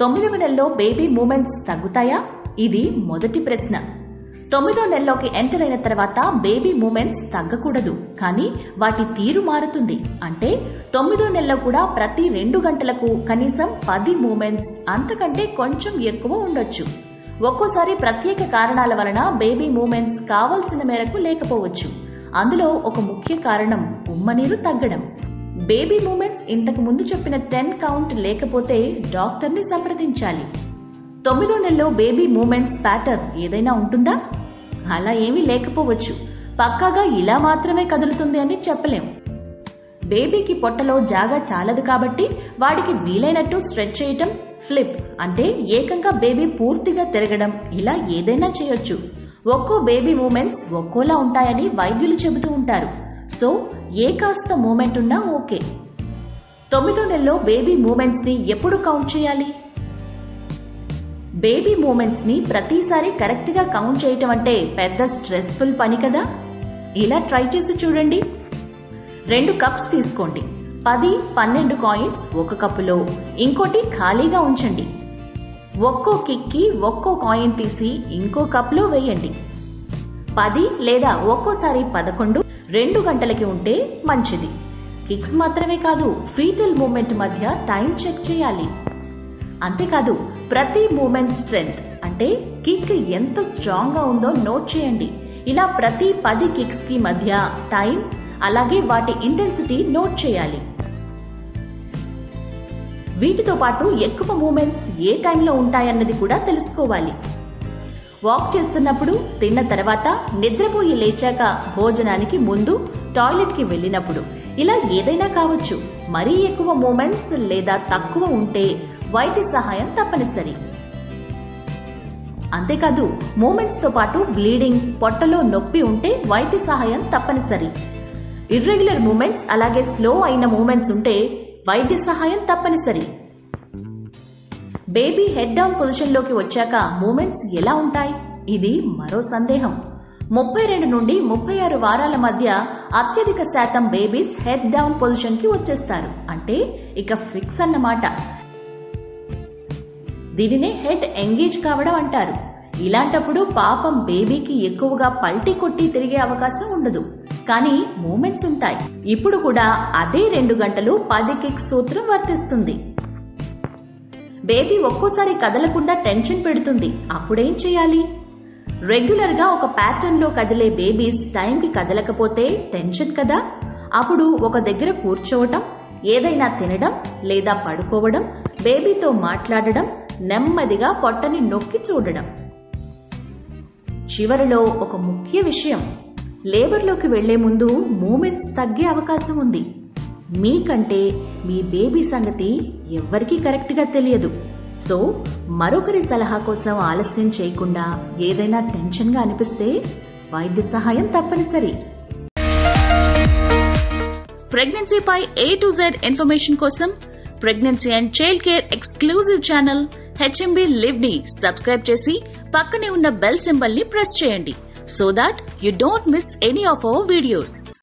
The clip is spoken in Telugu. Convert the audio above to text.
తొమ్మిదవ నెలలో బేబీ మూమెంట్స్ తగ్గుతాయా? ఇది మొదటి ప్రశ్న. తొమ్మిదో నెలలోకి ఎంటర్ అయిన తర్వాత బేబీ మూమెంట్స్ తగ్గకూడదు. కానీ వాటి తీరు మారుతుంది. అంటే తొమ్మిదో నెలలో కూడా ప్రతి రెండు గంటలకు కనీసం పది మూమెంట్స్ అంతకంటే కొంచెం ఎక్కువ ఉండొచ్చు. ఒక్కోసారి ప్రత్యేక కారణాల వలన బేబీ మూమెంట్స్ కావలసిన మేరకు లేకపోవచ్చు. అందులో ఒక ముఖ్య కారణం ఉమ్మనీరు తగ్గడం. బేబీ మూమెంట్స్ ఇంతకు ముందు చెప్పిన టెన్ కౌంట్ లేకపోతే డాక్టర్ని సంప్రదించాలి. తొమ్మిదో నెలలో బేబీ మూమెంట్స్ ప్యాటర్న్ ఏదైనా ఉంటుందా? అలా ఏమీ లేకపోవచ్చు. పక్కాగా ఇలా మాత్రమే కదులుతుంది అని చెప్పలేం. బేబీకి పొట్టలో జాగా చాలదు కాబట్టి వాడికి వీలైనట్టు స్ట్రెచ్ చేయటం ఫ్లిప్ అంటే ఏకంగా బేబీ పూర్తిగా తిరగడం ఇలా ఏదైనా చేయొచ్చు. ఒక్కో బేబీ మూమెంట్స్ ఒక్కోలా ఉంటాయని వైద్యులు చెబుతూ ఉంటారు. సో ఏ కాస్త మూమెంట్ ఉన్నా ఓకే. తొమ్మిదో నెలలో బేబీ మూమెంట్స్ని ఎప్పుడు కౌంట్ చేయాలి? బేబీ మూమెంట్స్ని ప్రతిసారి కరెక్ట్గా కౌంట్ చేయటం అంటే పెద్ద స్ట్రెస్ఫుల్ పని కదా? ఇలా ట్రై చేసి చూడండి. రెండు కప్స్ తీసుకోండి. పది పన్నెండు కాయిన్స్ ఒక కప్పులో. ఇంకోటి ఖాళీగా ఉంచండి. ఒక్కో కిక్కి ఒక్కో కాయిన్ తీసి ఇంకో కప్లో వేయండి. పది లేదా ఒక్కోసారి పదకొండు రెండు గంటలకి ఉంటే మంచిది. కిక్స్ మాత్రమే కాదు ఫీటల్ మూమెంట్ మధ్య టైం చెక్ చేయాలి. అంతేకాదు ప్రతి మూమెంట్ స్ట్రెంగ్త్ అంటే కిక్ ఎంత స్ట్రాంగ్గా ఉందో నోట్ చేయండి. ఇలా ప్రతి పది కిక్స్కి మధ్య టైం అలాగే వాటి ఇంటెన్సిటీ నోట్ చేయాలి. వీటితో పాటు ఎక్కువ మూమెంట్స్ ఏ టైంలో ఉంటాయన్నది కూడా తెలుసుకోవాలి. వాక్ చేస్తున్నప్పుడు తిన్న తర్వాత నిద్రపోయి లేచాక భోజనానికి ముందు టాయిలెట్కి వెళ్ళినప్పుడు. ఇలా ఏదైనా కావచ్చు. మరీ ఎక్కువ మూమెంట్స్ లేదా తక్కువ ఉంటే వైద్య సహాయం తప్పనిసరి. అంతేకాదు మూమెంట్స్తో పాటు బ్లీడింగ్ పొట్టలో నొప్పి ఉంటే వైద్య సహాయం తప్పనిసరి. ఇర్రెగ్యులర్ మూమెంట్స్ అలాగే స్లో అయిన మూమెంట్స్ ఉంటే వైద్య సహాయం తప్పనిసరి. బేబీ హెడ్ డౌన్ పొజిషన్లోకి వచ్చాక మూమెంట్స్ ఎలా ఉంటాయి? ఇది మరో సందేహం. ముప్పై రెండు నుండి ముప్పై ఆరు వారాల మధ్య అత్యధిక శాతం బేబీస్ హెడ్ డౌన్ పొజిషన్కి వచ్చేస్తారు. అంటే ఇక ఫిక్స్ అన్నమాట. దీనినే హెడ్ ఎంగేజ్ కావడం అంటారు. ఇలాంటప్పుడు పాపం బేబీకి ఎక్కువగా పల్టీ కొట్టి తిరిగే అవకాశం ఉండదు. కానీ మూమెంట్స్ ఉంటాయి. ఇప్పుడు కూడా అదే రెండు గంటలు పది కిక్ సూత్రం వర్తిస్తుంది. బేబీ ఒక్కోసారి కదలకుండా టెన్షన్ పెడుతుంది. అప్పుడేం చేయాలి? రెగ్యులర్గా ఒక ప్యాటర్న్లో కదిలే బేబీస్ టైంకి కదలకపోతే టెన్షన్ కదా? అప్పుడు ఒక దగ్గర కూర్చోవటం ఏదైనా తినడం లేదా పడుకోవడం బేబీతో మాట్లాడడం నెమ్మదిగా పొట్టని నొక్కి చూడడం. చివరిలో ఒక ముఖ్య విషయం. లేబర్లోకి వెళ్ళే ముందు మూమెంట్స్ తగ్గే అవకాశం ఉంది. మీకంటే మీ బేబీ సంగతి ఎవ్వరికీ కరెక్ట్గా తెలియదు. సో మరొకరి సలహా కోసం ఆలస్యం చేయకుండా ఏదైనా టెన్షన్గా అనిపిస్తే వైద్య సహాయం తప్పనిసరి. ప్రెగ్నెన్సీపై ఏ టు జెడ్ ఇన్ఫర్మేషన్ కోసం pregnancy and child care exclusive channel HMB లివ్ని subscribe చేసి పక్కనే ఉన్న బెల్ సింబల్ని ప్రెస్ చేయండి. So that you don't miss any of our videos.